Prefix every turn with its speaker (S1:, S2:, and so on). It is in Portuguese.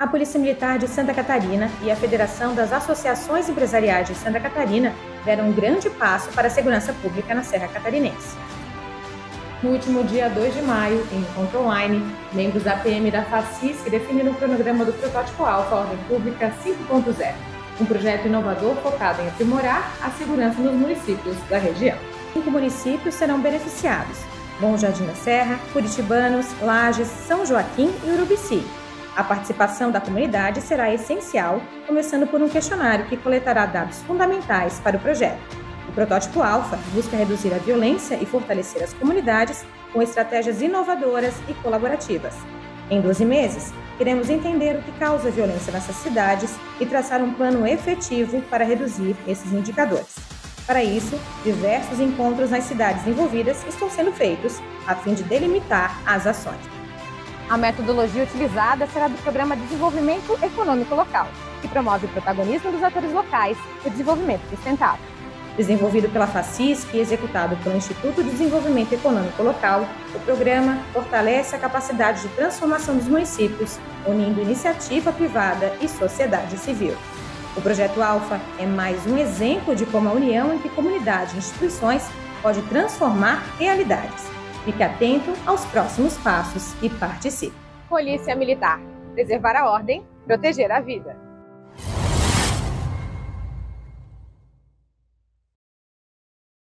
S1: A Polícia Militar de Santa Catarina e a Federação das Associações Empresariais de Santa Catarina deram um grande passo para a segurança pública na Serra Catarinense. No último dia 2 de maio, em encontro online, membros da PM da FACISC definiram o cronograma do Protótipo Alfa Ordem Pública 5.0, um projeto inovador focado em aprimorar a segurança nos municípios da região. Cinco municípios serão beneficiados: Bom Jardim da Serra, Curitibanos, Lages, São Joaquim e Urubici, a participação da comunidade será essencial, começando por um questionário que coletará dados fundamentais para o projeto. O protótipo Alfa busca reduzir a violência e fortalecer as comunidades com estratégias inovadoras e colaborativas. Em 12 meses, queremos entender o que causa violência nessas cidades e traçar um plano efetivo para reduzir esses indicadores. Para isso, diversos encontros nas cidades envolvidas estão sendo feitos, a fim de delimitar as ações.
S2: A metodologia utilizada será do Programa de Desenvolvimento Econômico Local, que promove o protagonismo dos atores locais e o desenvolvimento sustentável.
S1: Desenvolvido pela FACISC e executado pelo Instituto de Desenvolvimento Econômico Local, o programa fortalece a capacidade de transformação dos municípios, unindo iniciativa privada e sociedade civil. O projeto Alfa é mais um exemplo de como a união entre comunidade e instituições pode transformar realidades. Fique atento aos próximos passos e participe.
S2: Polícia Militar. Preservar a ordem, proteger a vida.